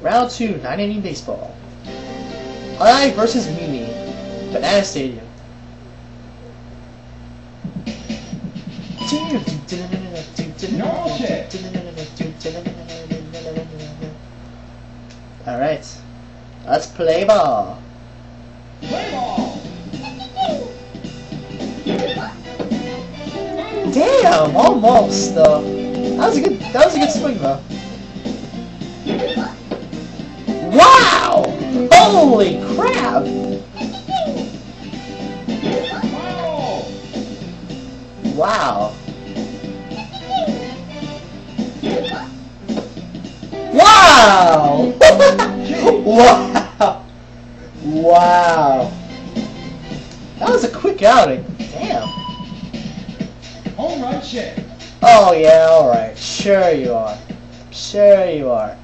Round 2, 9 inning baseball. I versus MeeMee. Banana Stadium. Alright. Let's play ball. Play ball. Damn, almost though. That was a good that was a good swing though. Holy crap! Wow. Wow! wow! Wow! That was a quick outing. Damn. Home run shit. Oh yeah, alright. Sure you are. Sure you are.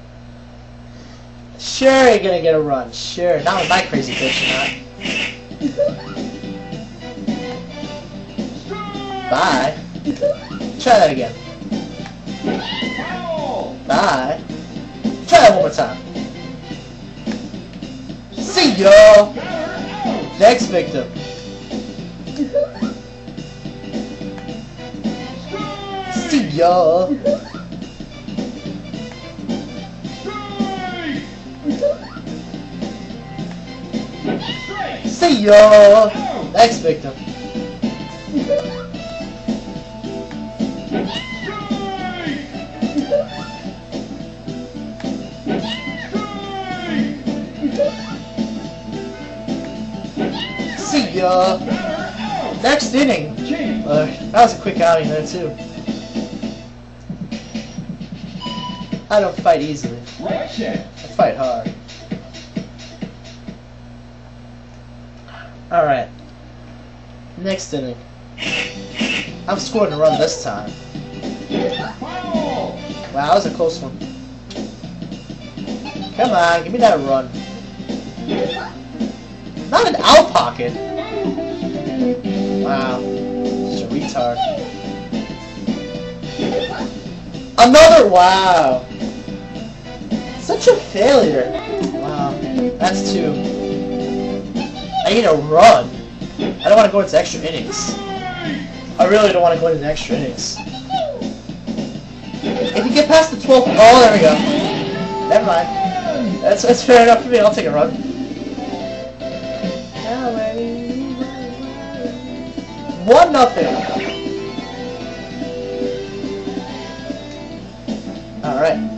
Sure you're gonna get a run. Sure. Not with my crazy you're not. Bye. Try that again. Bye. Try that one more time. See ya! Batter out. Next victim. See ya! Ya! Next victim. See ya! Next inning. Uh, that was a quick outing there too. I don't fight easily. I fight hard. Alright. Next inning. I'm scoring a run this time. Wow, that was a close one. Come on, give me that run. Not an out pocket. Wow. Such a retard. Another wow. Such a failure. Wow. That's two. I need a run. I don't want to go into extra innings. I really don't want to go into extra innings. If you get past the 12th, oh, there we go. Never mind. That's, that's fair enough for me. I'll take a run. One nothing. All right.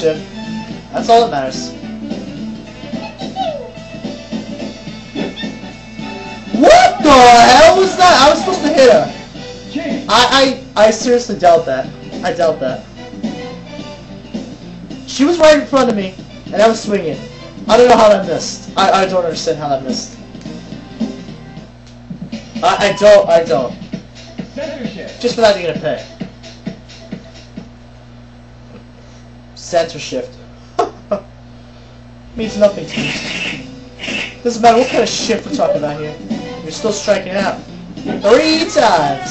That's all that matters. What the hell was that? I was supposed to hit her. I, I, I seriously doubt that. I doubt that. She was right in front of me, and I was swinging. I don't know how that missed. I, I don't understand how that missed. I, I don't, I don't. Censorship. Just for that, you're gonna pay. Censor shift. Means nothing to me. Doesn't matter what kind of shift we're talking about here. You're still striking out. Three times!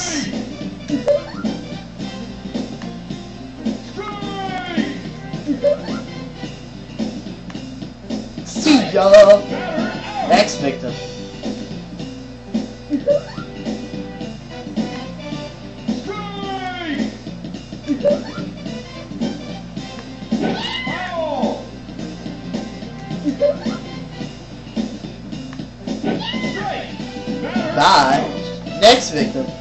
See ya! Next victim. Bye. Next victim.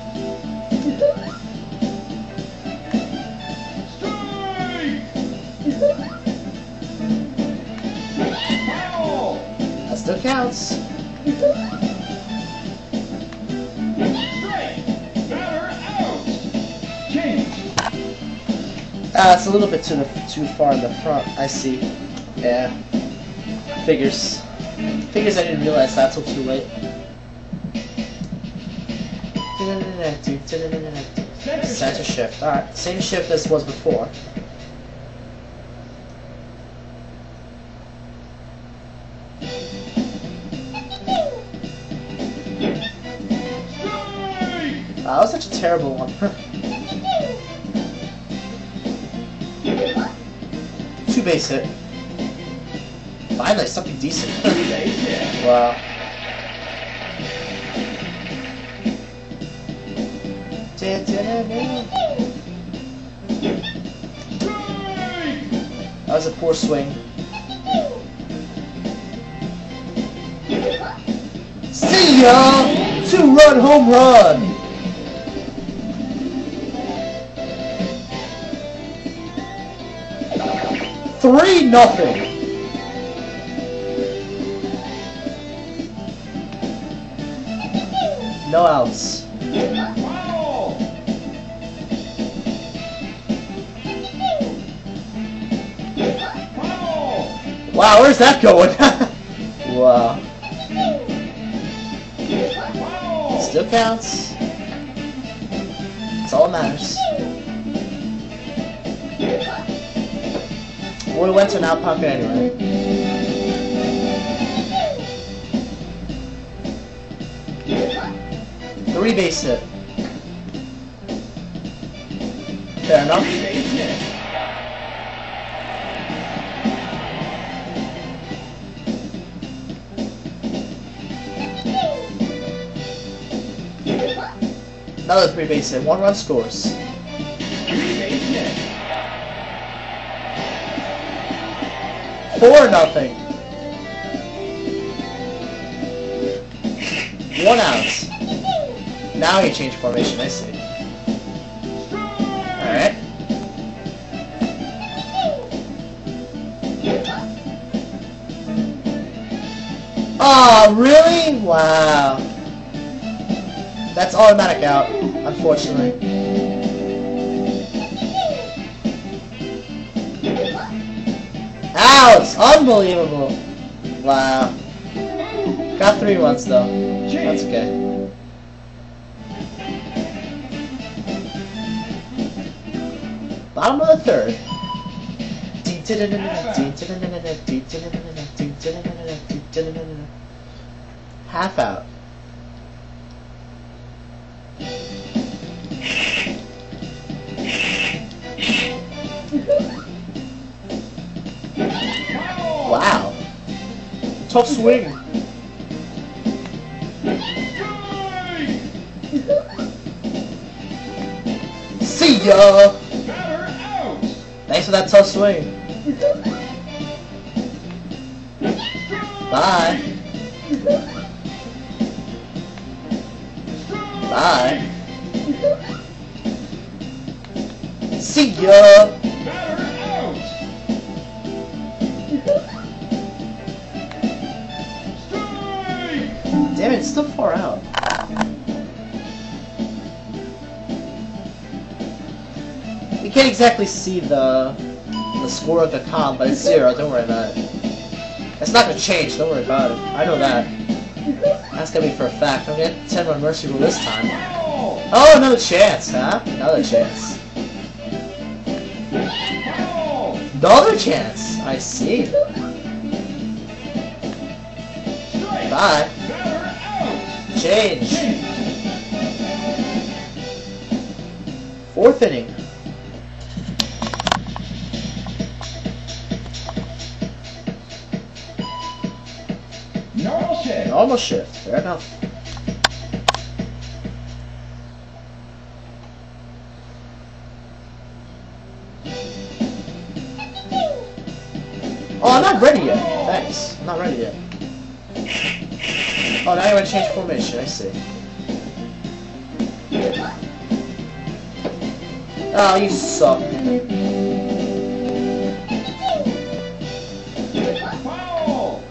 Ah, it's a little bit too, too far in the front. I see. Yeah. Figures. Figures I didn't realize that till too late. Center shift. Alright, same shift as was before. That was such a terrible one. base hit. Finally, something decent. Wow. That was a poor swing. See ya! Two run home run! Three nothing! No outs. Wow, where's that going? wow. Still counts. That's all that matters. Roy went to out pocket anyway. Three base hit. Fair enough. Another three base hit. One run scores. Four nothing. One out. Now he changed formation. I see. All right. Oh, really? Wow. That's automatic out, unfortunately. Out! Unbelievable. Wow. Got three ones though. That's okay. Bottom of the third. Half out. Tough swing. See ya! Thanks for that tough swing. Bye. Bye. See ya! It's still far out. Oh. You can't exactly see the the score of the comp, but it's zero. Don't worry about it. It's not gonna change. Don't worry about it. I know that. That's gonna be for a fact. I'm get 10 run mercy rule this time. Oh, another chance, huh? Another chance. Another chance. I see. Bye. Batter out. Change. Change. Fourth inning. Normal shift. Normal shift. Fair enough. Oh, I'm not ready yet. Thanks. I'm not ready yet. Oh, now you want to change formation. I see. Oh, you suck. Foul.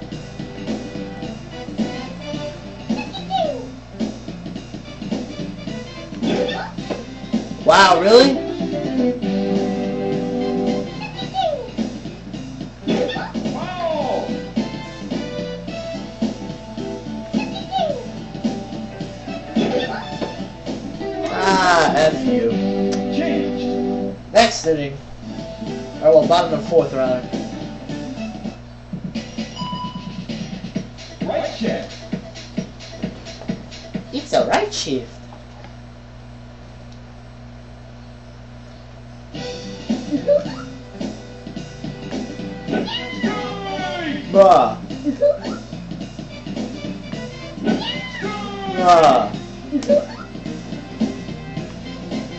Wow, really? Sitting. Or, well, bottom of fourth, rather. Right shift. It's a right shift. Bruh. Bruh.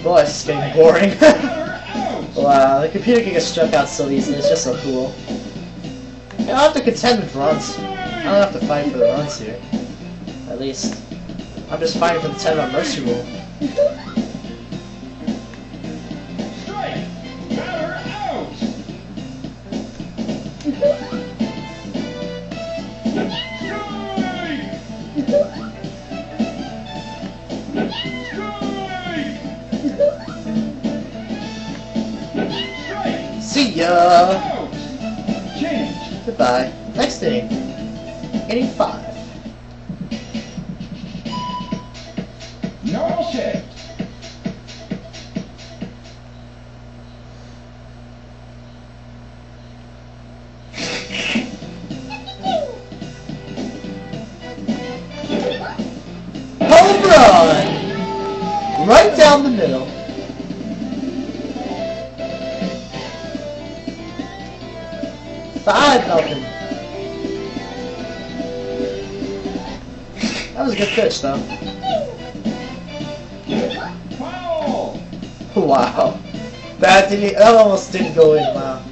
Boy, this is getting boring. Wow, the computer can get struck out so easily. It's just so cool. I don't have to contend with runs. I don't have to fight for the runs here. At least. I'm just fighting for the 10 on mercy rule. Change. Goodbye. Next inning. Inning 5. That was a good pitch, though. Foul. Wow. That didn't. That almost didn't go in. Wow.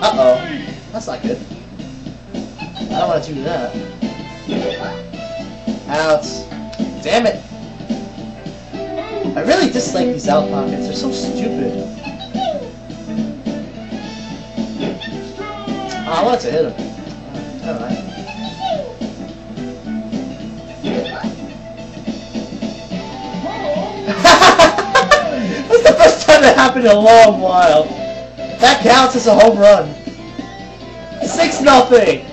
Uh-oh. That's not good. I don't want to do that. Out. Damn it. I really dislike these out pockets. They're so stupid. Ah, oh, I wanted to hit him. Alright. That happened in a long while. That counts as a home run. Six nothing.